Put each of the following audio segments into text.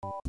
Right?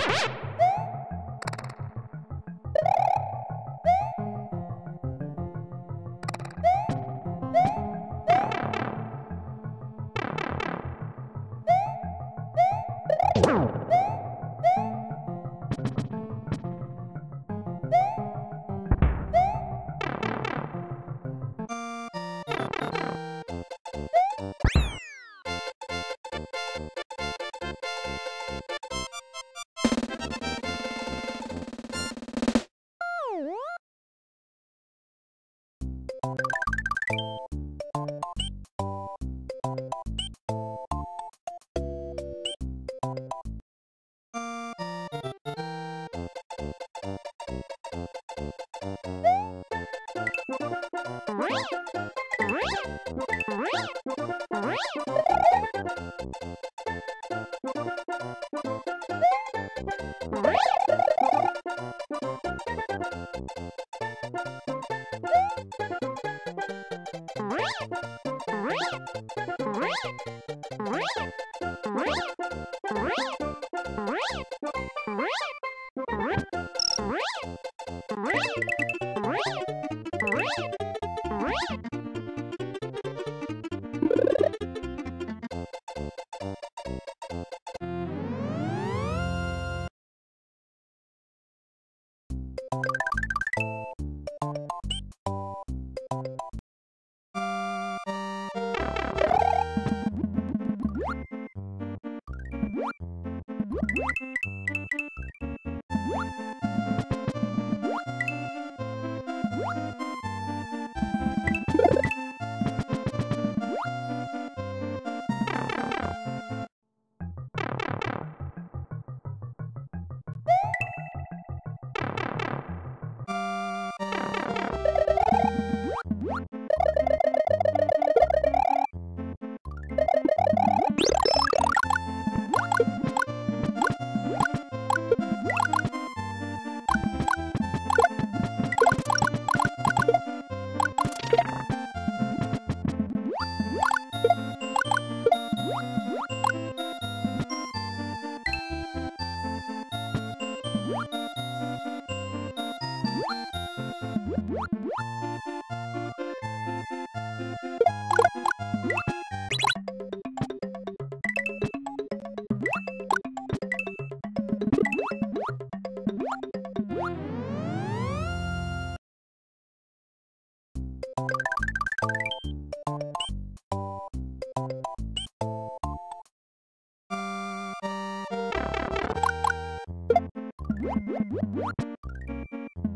Ha ha ha! What?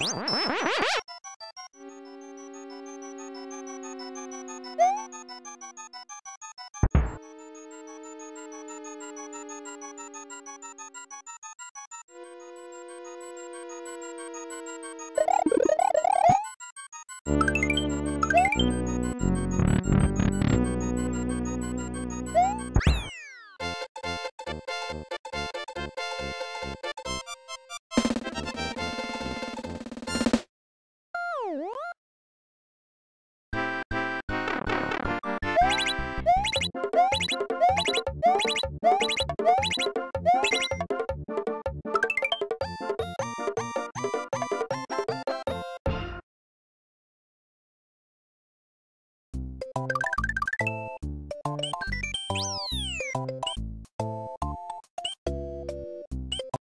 Wow.